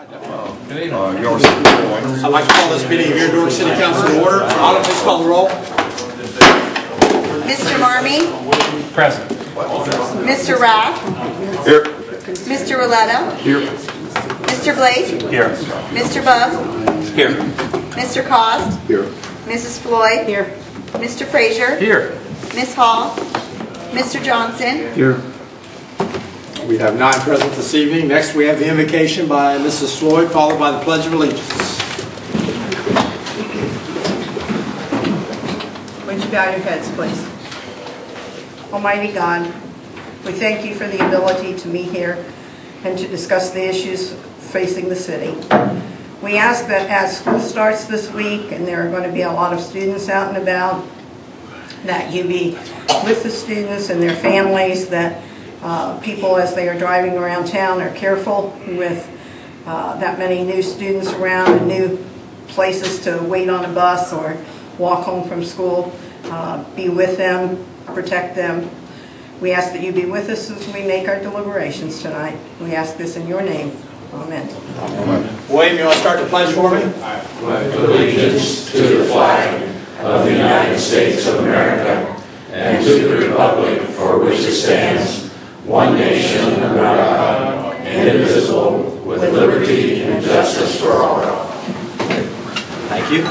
Uh, yours is. I'd like to call this meeting of your Newark City Council to order. Autumn, please call the roll. Mr. Marmee? Present. Mr. Rath? Here. Mr. Roletta? Here. Mr. Blake? Here. Mr. Bub? Here. Mr. Cost? Here. Mrs. Floyd? Here. Mr. Frazier? Here. Ms. Hall? Mr. Johnson? Here. We have nine present this evening. Next, we have the invocation by Mrs. Floyd, followed by the Pledge of Allegiance. Would you bow your heads, please? Almighty God, we thank you for the ability to meet here and to discuss the issues facing the city. We ask that as school starts this week, and there are going to be a lot of students out and about, that you be with the students and their families, that uh, people, as they are driving around town, are careful with uh, that many new students around and new places to wait on a bus or walk home from school. Uh, Be with them, protect them. We ask that you be with us as we make our deliberations tonight. We ask this in your name. Amen. William, you want to start the pledge for me? allegiance to the flag of the United States of America and to the republic for which it stands, one nation under God, indivisible, with liberty and justice for all. Thank you.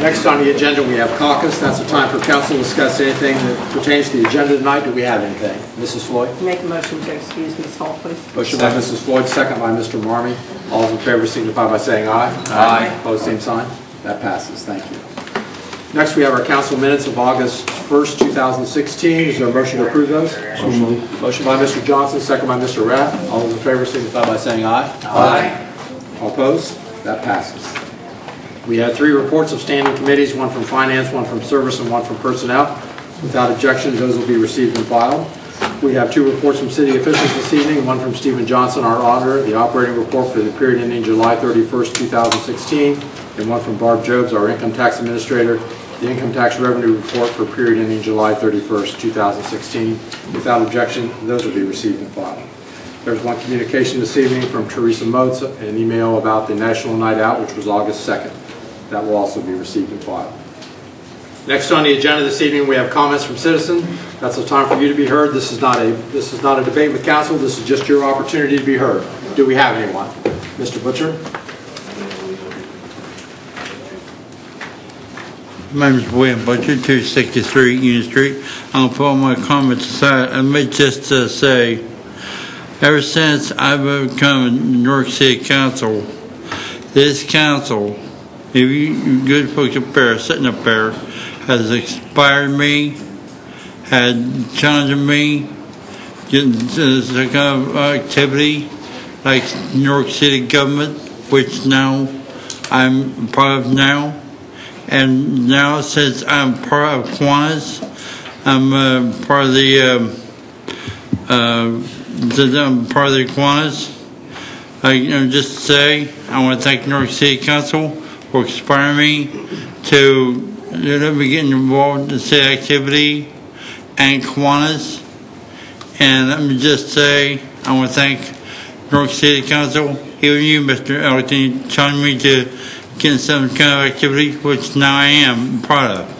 Next on the agenda, we have caucus. That's the time for council to discuss anything that pertains to the agenda tonight. Do we have anything? Mrs. Floyd? Make a motion to excuse Ms. Hall, please. Motion by Mrs. Floyd, second by Mr. Marmee. All those in favor signify by saying aye. Aye. Opposed, same sign. That passes. Thank you. Next, we have our council minutes of August 1st, 2016. Is there a motion to approve those? Motion by Mr. Johnson, second by Mr. Rath. All those in favor signify by saying aye. Aye. All opposed? That passes. We had three reports of standing committees, one from finance, one from service, and one from personnel. Without objection, those will be received and filed. We have two reports from city officials this evening, one from Stephen Johnson, our auditor, the operating report for the period ending July 31st, 2016, and one from Barb Jobs, our income tax administrator, the income tax revenue report for period ending July 31st, 2016. Without objection, those will be received and filed. There's one communication this evening from Teresa Motes, an email about the National Night Out, which was August 2nd. That will also be received and filed. Next on the agenda this evening, we have comments from citizens. That's the time for you to be heard. This is not a, this is not a debate with council. This is just your opportunity to be heard. Do we have anyone? Mr. Butcher? My name is William Butcher, 263 Union Street. I'll put all my comments aside. I may just uh, say, ever since I've become Newark City Council, this council, if you good folks up there, sitting up there, has inspired me, had challenged me, this kind of activity like Newark City government, which now I'm part of now. And now, since I'm part of Kiwanis, I'm uh, part of the, um, uh, I'm part of the Kiwanis, I you know, just say I want to thank Newark City Council for inspiring me to know, be getting involved in city activity and Kiwanis. And let me just say I want to thank York City Council, even you, Mr. Elton, telling me to get some kind of activity, which now I am part of.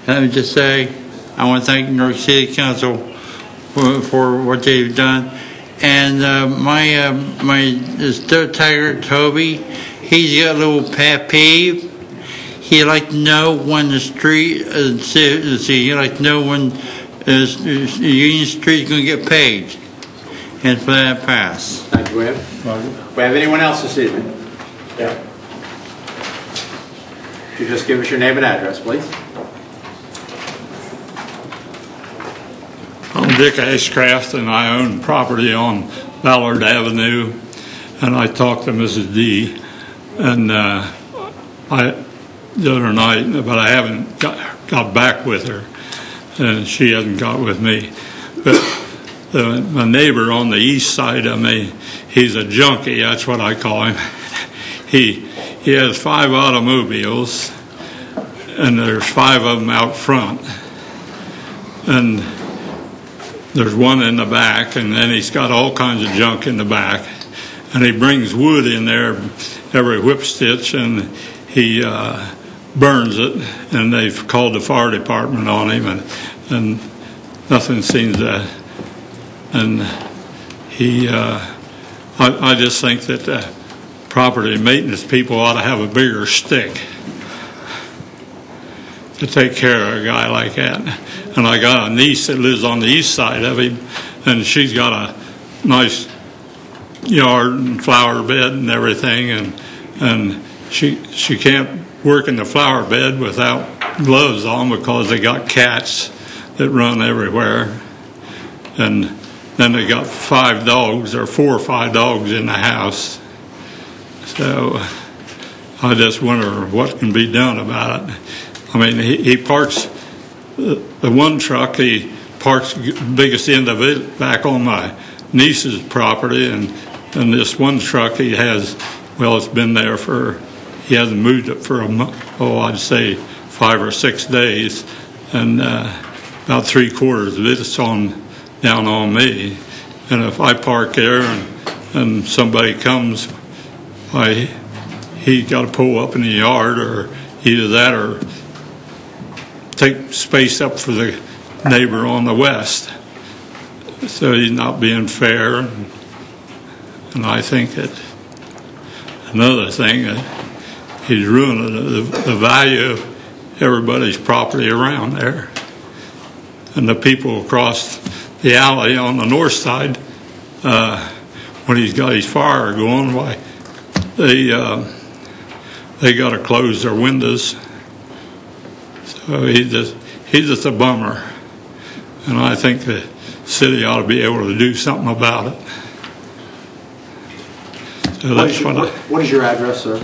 And let me just say, I want to thank York City Council for, for what they've done. And uh, my uh, my tiger Toby, he's got a little pet peeve. He like to know when the street, uh, see, see, he like to know when uh, Union Street is going to get paved. And for that pass. Thank you, William. We have anyone else this evening? Yeah. Could you just give us your name and address, please? I'm Dick Ashcraft, and I own property on Ballard Avenue, and I talked to Mrs. D, and uh, I, the other night, but I haven't got, got back with her, and she hasn't got with me. But the, my neighbor on the east side of me, he's a junkie, that's what I call him. He, he has five automobiles, and there's five of them out front. And there's one in the back, and then he's got all kinds of junk in the back. and he brings wood in there every whip stitch, and he uh, burns it, and they've called the fire department on him, and, and nothing seems to, and he, uh, I, I just think that uh, property maintenance people ought to have a bigger stick to take care of a guy like that. And I got a niece that lives on the east side of him, and she's got a nice yard and flower bed and everything, and and she she can't work in the flower bed without gloves on because they got cats that run everywhere, and then they got five dogs or four or five dogs in the house. So I just wonder what can be done about it. I mean, he, he parks the, the one truck, he parks the biggest end of it back on my niece's property, and, and this one truck he has, well, it's been there for, he hasn't moved it for a oh, I'd say five or six days, and uh, about three quarters of it is on, down on me. And if I park there and, and somebody comes, I, he got to pull up in the yard, or either that or take space up for the neighbor on the west. So he's not being fair. And, and I think that another thing, that he's ruining the, the value of everybody's property around there. And the people across the alley on the north side, uh, when he's got his fire going, why, they, uh, they got to close their windows so he's just, he's just a bummer. And I think the city ought to be able to do something about it. So What is your- what I, what is your address, sir?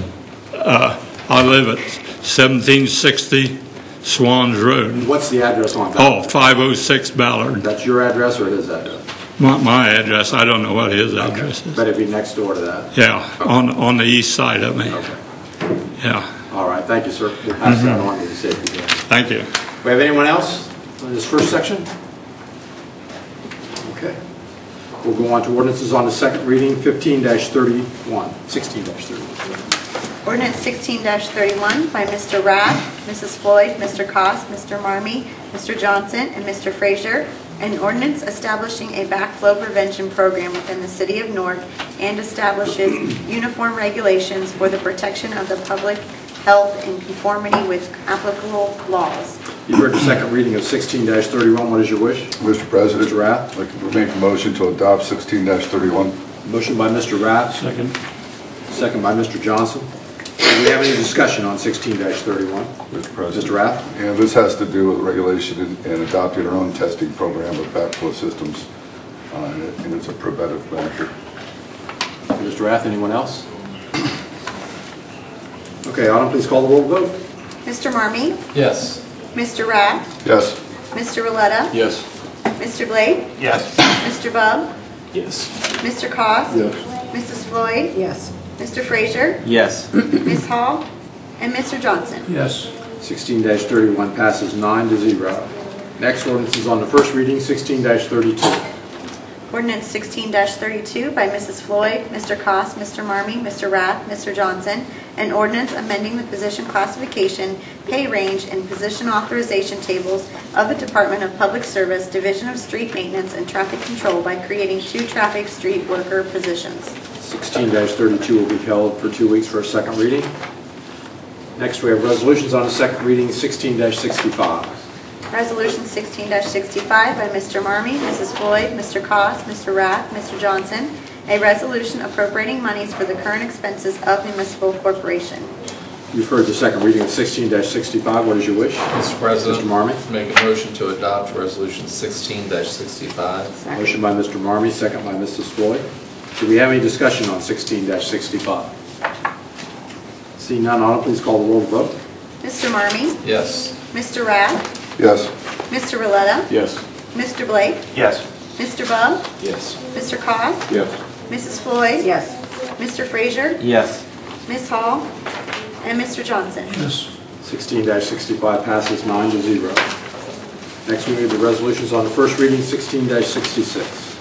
Uh, I live at 1760 Swans Road. What's the address on that? Oh, that? 506 Ballard. That's your address or his address? My, my address, I don't know what his address is. But it'd be next door to that. Yeah, on, on the east side of me. Okay. Yeah, All right, thank you, sir. We'll pass that mm-hmm. on to the safety thank you. We have anyone else on this first section? Okay. We'll go on to ordinances on the second reading, 15-31, 16-31. Ordinance 16-31 by Mr. Rath, Mrs. Floyd, Mr. Cost, Mr. Marmee, Mr. Johnson, and Mr. Frazier, an ordinance establishing a backflow prevention program within the city of Newark and establishes uniform regulations for the protection of the public health in conformity with applicable laws. You've heard the second reading of 16-31. What is your wish? Mr. President. Mr. Rath? I'd like to make a motion to adopt 16-31. Motion by Mr. Rath, Second. second by Mr. Johnson. Do we have any discussion on 16-31? Mr. President. Mr. Rath? And this has to do with regulation and- and adopting our own testing program of backflow systems. uh, And it's a preventive measure. Mr. Rath, anyone else? Okay, Autumn, please call the roll vote. Mr. Marmee? Yes. Mr. Rath? Yes. Mr. Roletta? Yes. Mr. Blake? Yes. Mr. Bub? Yes. Mr. Cost? Yes. Mrs. Floyd? Yes. Mr. Frazier? Yes. Ms. Hall? And Mr. Johnson? Yes. 16-31 passes nine to zero. Next ordinance is on the first reading, 16-32. Ordinance 16-32 by Mrs. Floyd, Mr. Koss, Mr. Marmee, Mr. Rath, Mr. Johnson, an ordinance amending the position classification, pay range, and position authorization tables of the Department of Public Service, Division of Street Maintenance and Traffic Control by creating two traffic street worker positions. 16-32 will be held for two weeks for a second reading. Next, we have resolutions on a second reading, 16-65. Resolution 16-65 by Mr. Marmy, Mrs. Floyd, Mr. Koss, Mr. Rath, Mr. Johnson, a resolution appropriating monies for the current expenses of the municipal corporation. You've heard the second reading of 16-65. What is your wish? Mr. President. Mr. Marmy. Make a motion to adopt Resolution 16-65. Motion by Mr. Marmy, second by Mrs. Floyd. Do we have any discussion on 16-65? Seeing none, Autumn, please call the roll vote. Mr. Marmee? Yes. Mr. Rath? Yes. Mr. Roletta? Yes. Mr. Blake? Yes. Mr. Bub? Yes. Mr. Cost? Yes. Mrs. Floyd? Yes. Mr. Frazier? Yes. Ms. Hall? And Mr. Johnson? Yes. 16-65 passes nine to zero. Next, we have the resolutions on the first reading, 16-66.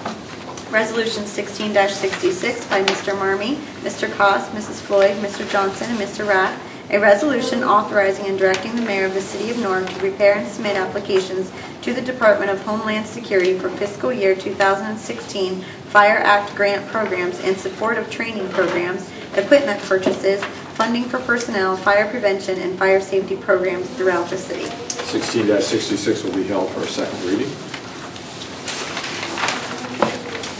Resolution 16-66 by Mr. Marmee, Mr. Koss, Mrs. Floyd, Mr. Johnson, and Mr. Rath. A resolution authorizing and directing the mayor of the city of Newark to prepare and submit applications to the Department of Homeland Security for fiscal year 2016 Fire Act grant programs in support of training programs, equipment purchases, funding for personnel, fire prevention, and fire safety programs throughout the city. 16-66 will be held for a second reading.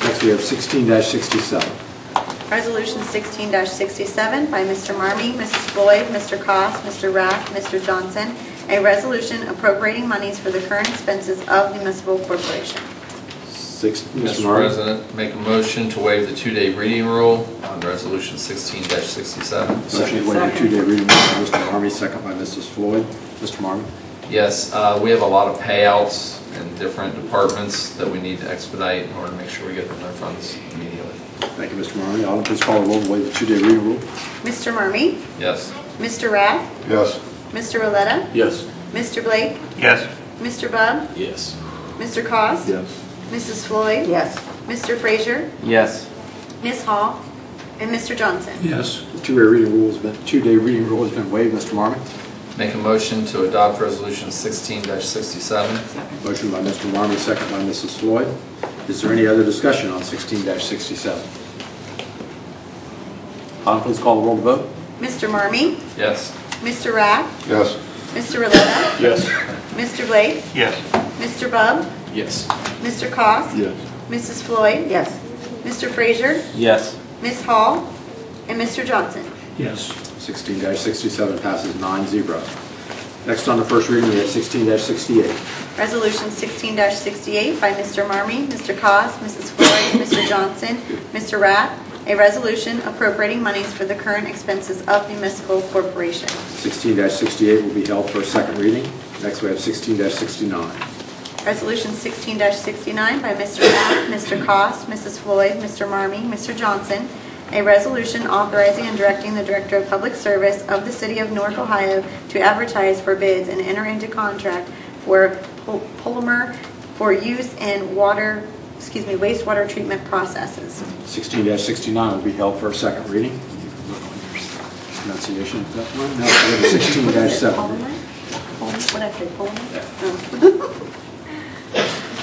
Next, we have 16-67. Resolution 16-67 by Mr. Marmee, Mrs. Floyd, Mr. Koss, Mr. Rath, Mr. Johnson, a resolution appropriating monies for the current expenses of the municipal corporation. Six- Mr. Mr. Marmee? President, make a motion to waive the two-day reading rule on Resolution 16-67. Motion to waive the two-day reading by Mr. Marmee, second by Mrs. Floyd. Mr. Marmee? Yes, uh, we have a lot of payouts in different departments that we need to expedite in order to make sure we get them their funds immediately. Thank you, Mr. Marmee. Alderman, please call the roll and waive the two-day reading rule. Mr. Marmee? Yes. Mr. Rath? Yes. Mr. Roletta? Yes. Mr. Blake? Yes. Mr. Bub? Yes. Mr. Koss, Yes. Mrs. Floyd? Yes. Mr. Frazier? Yes. Ms. Hall? And Mr. Johnson? Yes. The two-day reading rule has been, two-day reading rule has been waived. Mr. Marmee? Make a motion to adopt Resolution 16-67. Motion by Mr. Marmee, second by Mrs. Floyd. Is there any other discussion on 16-67? Alderman, please call the roll to vote. Mr. Marmee? Yes. Mr. Rath? Yes. Mr. Roletta? Yes. Mr. Blake? Yes. Mr. Bub? Yes. Mr. Koss, Yes. Mrs. Floyd? Yes. Mr. Frazier? Yes. Ms. Hall? And Mr. Johnson? Yes. 16-67 passes 9-0. Next on the first reading, we have 16-68. Resolution 16-68 by Mr. Marmy, Mr. Koss, Mrs. Floyd, Mr. Johnson, Mr. Rath, a resolution appropriating monies for the current expenses of the municipal corporation. 16-68 will be held for a second reading. Next, we have 16-69. Resolution 16-69 by Mr. Rath, Mr. Koss, Mrs. Floyd, Mr. Marmy, Mr. Johnson, a resolution authorizing and directing the Director of Public Service of the City of Newark, Ohio to advertise for bids and enter into contract for pol- polymer for use in water, excuse me, wastewater treatment processes. 16-69 will be held for a second reading. Pronunciation of that one. Now, we have 16-70. Polymer? Polymer? What'd I say, polymer? Oh.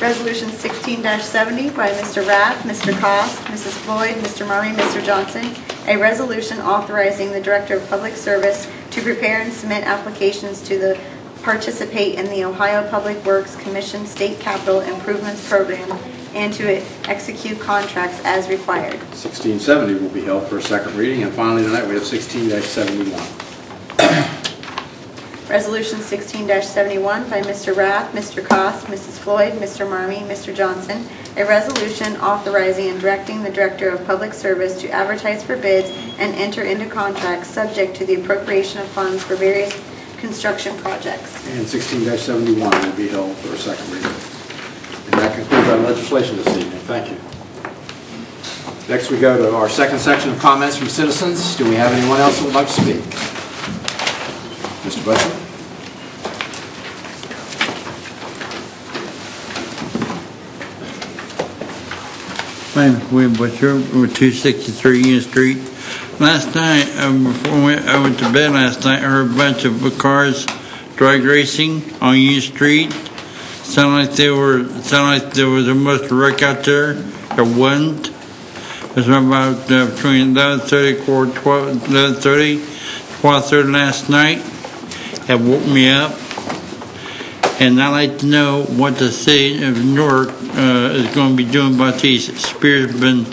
Resolution 16-70 by Mr. Rath, Mr. Koss, Mrs. Floyd, Mr. Murray, Mr. Johnson, a resolution authorizing the Director of Public Service to prepare and submit applications to the participate in the Ohio Public Works Commission State Capital Improvements Program and to execute contracts as required. 1670 will be held for a second reading. And finally, tonight, we have 16-71. Resolution 16-71 by Mr. Rath, Mr. Koss, Mrs. Floyd, Mr. Marmee, Mr. Johnson, a resolution authorizing and directing the Director of Public Service to advertise for bids and enter into contracts subject to the appropriation of funds for various construction projects. And 16-71 will be held for a second reading. And that concludes our legislation this evening. Thank you. Next, we go to our second section of comments from citizens. Do we have anyone else who would like to speak? Mr. My name is William Butcher, with 263 Union Street. Last night, um, before went- I went to bed last night, I heard a bunch of cars drag racing on Union Street. Sounded like they were, sounded like there was a must wreck out there. There wasn't. It was about uh, between 11:30, quarter 12, 11:30, 12:30 last night. It woke me up. And I'd like to know what the city of Newark uh, is going to be doing about these. Spears have been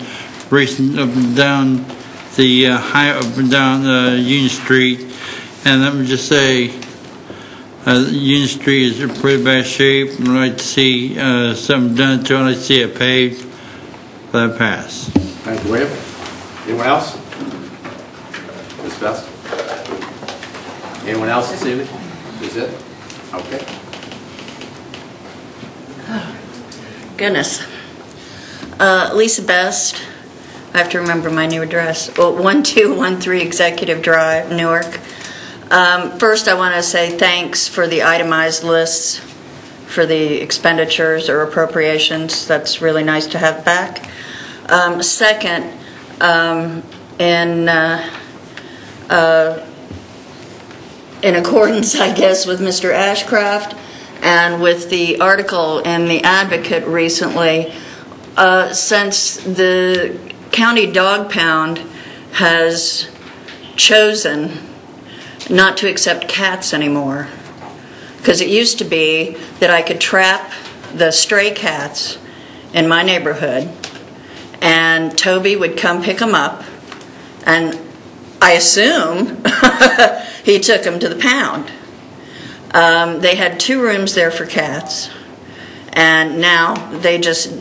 racing up and down the uh, high up and down uh, Union Street, and let me just say, uh, Union Street is in pretty bad shape. I'd like to see uh, something done to it. I'd like to see it paved. Let it pass. Thank you. Anyone else? Ms. Best? Anyone else this evening? Is it? Okay. Goodness. Uh, Lisa Best, I have to remember my new address. Well, 1213 Executive Drive, Newark. Um, First, I want to say thanks for the itemized lists for the expenditures or appropriations. That's really nice to have back. Um, Second, um, in, uh, uh, in accordance, I guess, with Mr. Ashcraft and with the article in The Advocate recently, uh, since the county dog pound has chosen not to accept cats anymore, because it used to be that I could trap the stray cats in my neighborhood, and Toby would come pick them up, and I assume he took them to the pound. Um, they had two rooms there for cats, and now they just,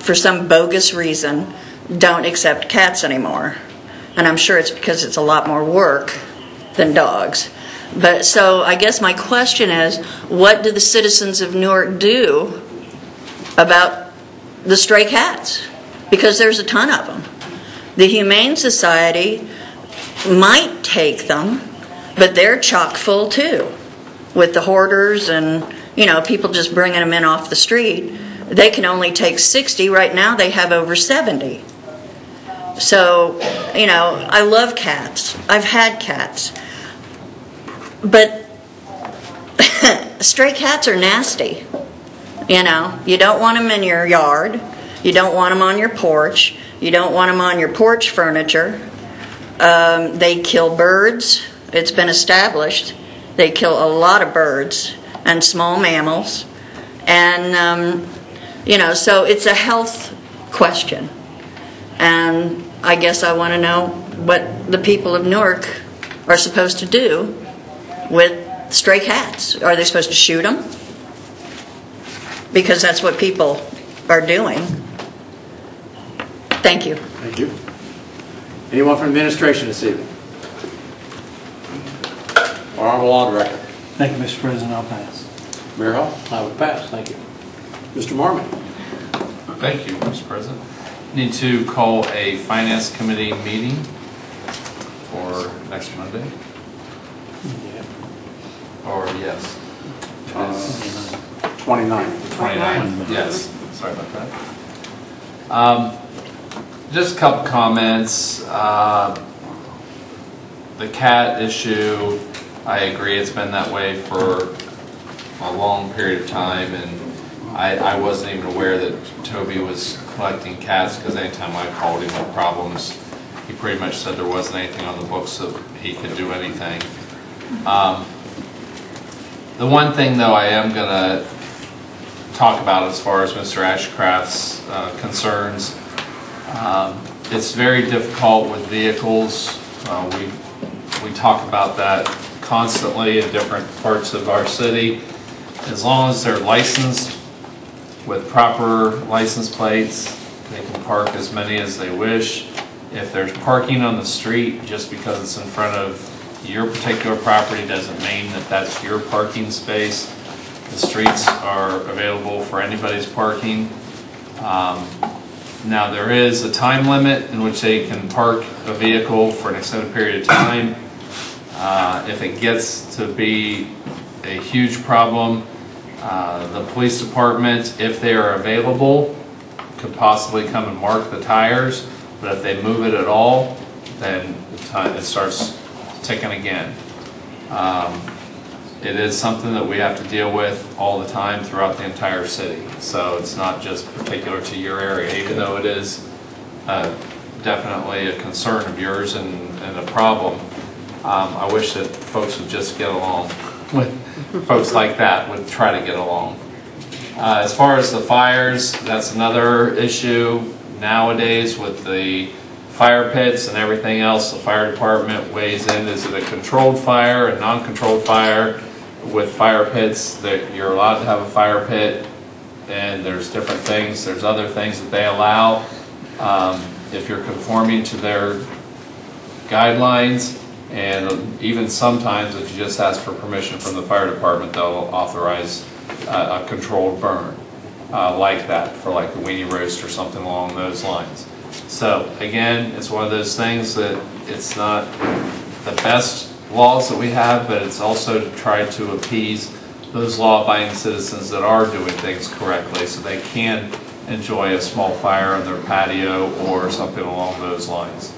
for some bogus reason, don't accept cats anymore. And I'm sure it's because it's a lot more work than dogs. But so I guess my question is, what do the citizens of Newark do about the stray cats? Because there's a ton of them. The Humane Society might take them, but they're chock full too, with the hoarders and, you know, people just bringing them in off the street. They can only take 60. Right now, they have over 70. So, you know, I love cats. I've had cats. But stray cats are nasty. You know, you don't want them in your yard. You don't want them on your porch. You don't want them on your porch furniture. Um, they kill birds. It's been established. They kill a lot of birds and small mammals. And, um, you know, so it's a health question. And I guess I want to know what the people of Newark are supposed to do with stray cats. Are they supposed to shoot them? Because that's what people are doing. Thank you. Thank you. Anyone from administration this evening? Honorable Law Director. Thank you, Mr. President, I'll pass. Mayor Hall. I would pass, thank you. Mr. Marmon. Thank you, Mr. President. Need to call a finance committee meeting for next Monday, or yes? It is 29. 29, yes, sorry about that. Um, Just a couple comments. Uh, The cat issue, I agree, it's been that way for a long period of time, and I, I wasn't even aware that Toby was collecting cats, because anytime I called him with problems, he pretty much said there wasn't anything on the books that he could do anything. Um, The one thing, though, I am gonna talk about as far as Mr. Ashcraft's uh, concerns. Um, It's very difficult with vehicles. Uh, We, we talk about that constantly in different parts of our city. As long as they're licensed with proper license plates, they can park as many as they wish. If there's parking on the street, just because it's in front of your particular property doesn't mean that that's your parking space. The streets are available for anybody's parking. Um, Now, there is a time limit in which they can park a vehicle for an extended period of time. Uh, If it gets to be a huge problem, uh, the police department, if they are available, could possibly come and mark the tires, but if they move it at all, then the time, it starts ticking again. Um, It is something that we have to deal with all the time throughout the entire city. So it's not just particular to your area, even though it is uh, definitely a concern of yours and, and a problem. Um, I wish that folks would just get along with folks like that, would try to get along. Uh, As far as the fires, that's another issue nowadays with the fire pits and everything else. The fire department weighs in, is it a controlled fire, a non-controlled fire? With fire pits, that you're allowed to have a fire pit, and there's different things, there's other things that they allow. Um, If you're conforming to their guidelines, and even sometimes if you just ask for permission from the fire department, they'll authorize a, a controlled burn uh, like that for like a weenie roast or something along those lines. So again, it's one of those things that it's not the best laws that we have, but it's also to try to appease those law-abiding citizens that are doing things correctly so they can enjoy a small fire on their patio or something along those lines.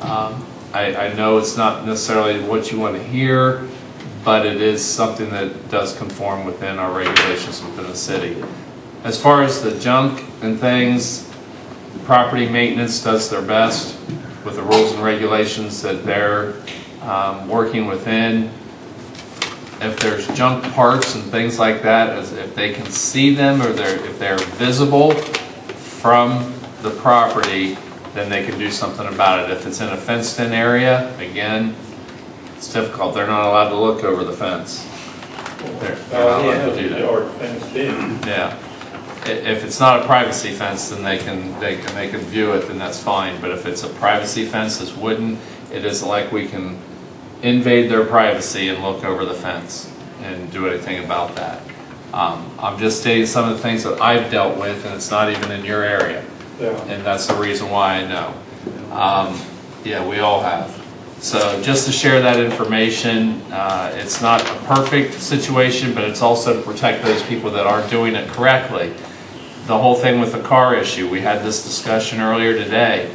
Um, I, I know it's not necessarily what you want to hear, but it is something that does conform within our regulations within the city. As far as the junk and things, property maintenance does their best with the rules and regulations that they're um, working within. If there's junk parts and things like that, as if they can see them or they're, if they're visible from the property, then they can do something about it. If it's in a fenced-in area, again, it's difficult. They're not allowed to look over the fence. They're they're not allowed to do that. Yard fenced in. Yeah. If it's not a privacy fence, then they can, they can, they can view it, then that's fine. But if it's a privacy fence that's wooden, it isn't like we can invade their privacy and look over the fence and do anything about that. Um, I'm just stating some of the things that I've dealt with, and it's not even in your area. Yeah. And that's the reason why I know. Um, Yeah, we all have. So just to share that information, uh, it's not a perfect situation, but it's also to protect those people that aren't doing it correctly. The whole thing with the car issue, we had this discussion earlier today.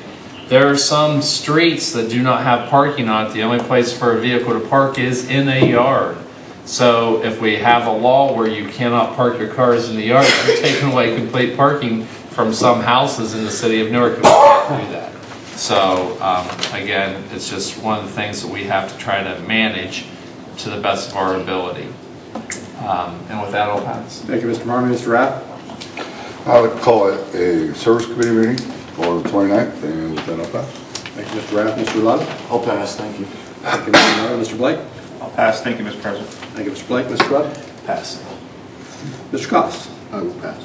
There are some streets that do not have parking on it. The only place for a vehicle to park is in a yard. So if we have a law where you cannot park your cars in the yard, you're taking away complete parking from some houses in the city of Newark, and we can't do that. So, um, again, it's just one of the things that we have to try to manage to the best of our ability. Um, And with that, I'll pass. Thank you, Mr. Marmee. Mr. Rath? I would call it a service committee meeting for the 29th, and with that, I'll pass. Thank you, Mr. Rath. Mr. Love? I'll pass, thank you. Thank you, Mr. Miller. Mr. Blake? I'll pass, thank you, Mr. President. Thank you, Mr. Blake. Mr. Rudd? Pass. Mr. Cost? I will pass.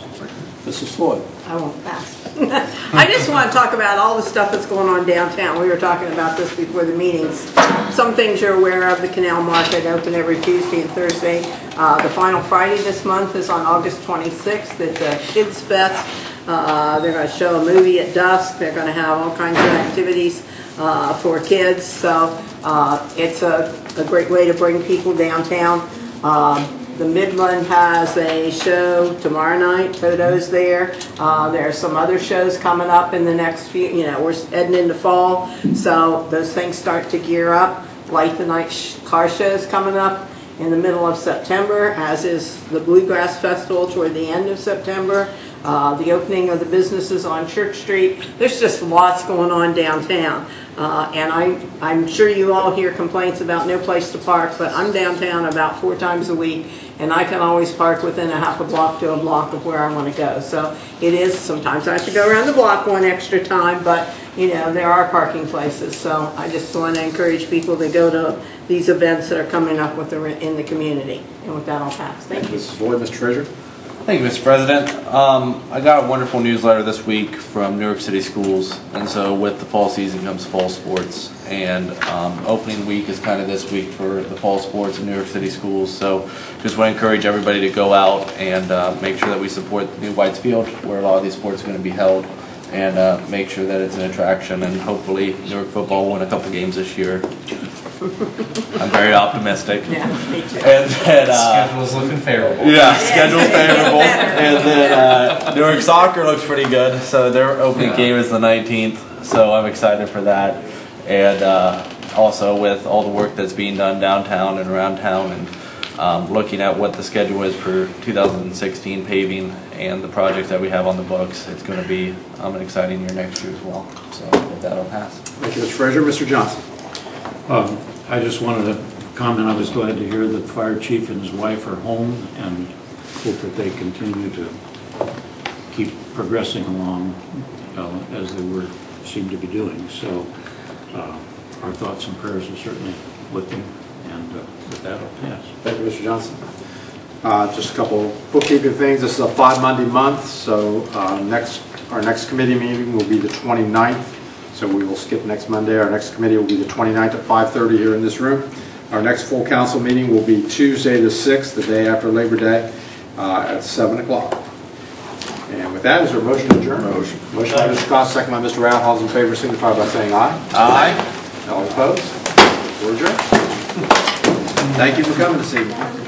Mrs. Floyd? I won't pass. I just want to talk about all the stuff that's going on downtown. We were talking about this before the meetings. Some things you're aware of, the Canal Market open every Tuesday and Thursday. Uh, The final Friday this month is on August 26th. It's a Kids Fest. Uh, They're going to show a movie at dusk. They're going to have all kinds of activities uh, for kids. So uh, it's a a great way to bring people downtown. Um, the Midland has a show tomorrow night, Toto's there. Uh, there are some other shows coming up in the next few, you know, we're heading into fall, so those things start to gear up. Light the Night sh- Car Show's coming up in the middle of September, as is the Bluegrass Festival toward the end of September. Uh, the opening of the businesses on Church Street. There's just lots going on downtown. Uh, and I, I'm sure you all hear complaints about no place to park, but I'm downtown about four times a week, and I can always park within a half a block to a block of where I want to go. So it is, sometimes I have to go around the block one extra time, but, you know, there are parking places. So I just want to encourage people to go to these events that are coming up with the, in the community. And with that, I'll pass. Thank you. Mrs. Floyd. Mr. Treasurer? Thank you, Mr. President. Um, I got a wonderful newsletter this week from Newark City Schools, and so with the fall season comes fall sports. And um, opening week is kind of this week for the fall sports in Newark City Schools. So just want to encourage everybody to go out and uh, make sure that we support New White's Field, where a lot of these sports are going to be held, and uh, make sure that it's an attraction. And hopefully, Newark football win a couple games this year. I'm very optimistic. Yeah, me too. And then, uh, Schedule's looking favorable. yeah, schedule's favorable. And then uh, Newark soccer looks pretty good. So their opening Yeah. game is the 19th. So I'm excited for that. And uh, also with all the work that's being done downtown and around town, and um, looking at what the schedule is for 2016 paving and the projects that we have on the books, it's going to be um, an exciting year next year as well. So with that, I'll pass. Thank you, Mr. Frazier. Mr. Johnson? Um, I just wanted to comment, I was glad to hear that the fire chief and his wife are home and hope that they continue to keep progressing along uh, as they were, seem to be doing. So uh, our thoughts and prayers are certainly with them, and uh, with that, I'll pass. Thank you, Mr. Johnson. Uh, Just a couple bookkeeping things. This is a five Monday month, so uh, next, our next committee meeting will be the 29th. So we will skip next Monday. Our next committee will be the 29th at 5:30 here in this room. Our next full council meeting will be Tuesday, the 6th, the day after Labor Day, uh, at 7 o'clock. And with that, is there a motion to adjourn? Motion. Motion by Mr. Cost, second by Mr. Rao. All in favor signify by saying aye. Aye. All opposed? We're adjourned. Thank you for coming this evening.